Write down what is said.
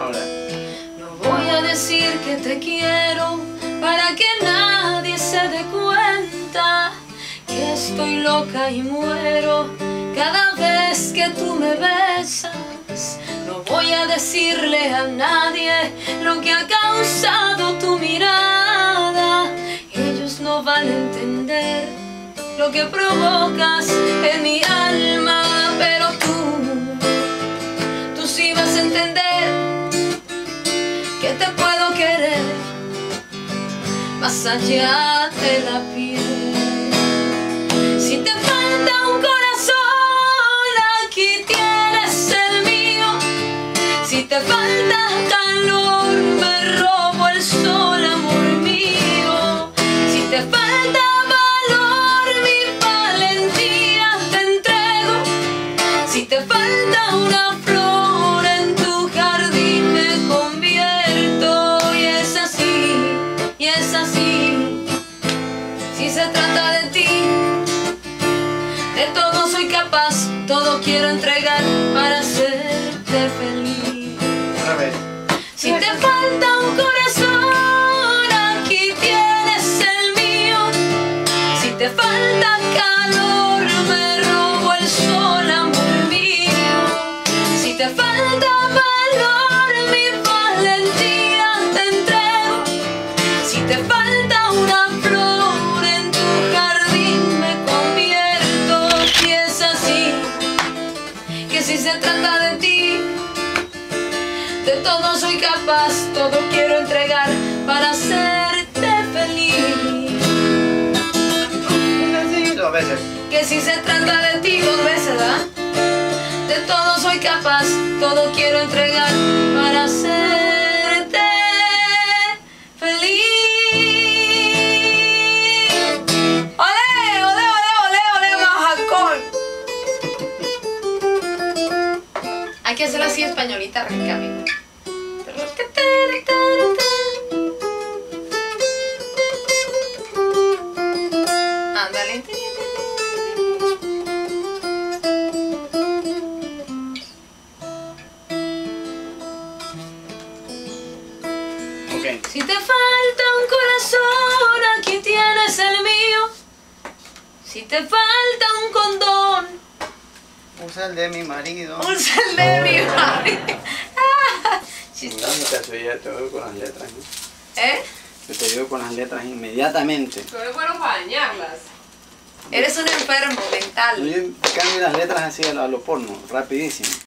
No voy a decir que te quiero para que nadie se dé cuenta que estoy loca y muero cada vez que tú me besas. No voy a decirle a nadie lo que ha causado tu mirada. Ellos no van a entender lo que provocas en mi alma, querer más allá de la piel. Si te falta un corazón, aquí tienes el mío. Si te falta calor, se trata de ti, de todo soy capaz, todo quiero entregar para hacerte feliz. Vez. Si te falta un corazón, aquí tienes el mío. Si te falta calor, me robo el sol, amor mío. Si te falta valor, mi valentía te entrego. Si te falta de todo soy capaz, todo quiero entregar para hacerte feliz. Dos veces. Que si se trata de ti dos veces, ¿verdad? De todo soy capaz, todo quiero entregar para hacerte feliz. ¡Ole, ole, ole, ole, ole, majacón! Hay que hacerlo así españolita rica, amigo. Ándale. Ok. Si te falta un corazón, aquí tienes el mío. Si te falta un condón, Usa el de mi marido. usa el de mi marido. Chistoso. Te oigo con las letras. ¿no? ¿Eh? Yo te digo con las letras inmediatamente. Tú eres bueno para dañarlas. Eres un enfermo mental. Yo cambio las letras así a lo, a lo porno, rapidísimo.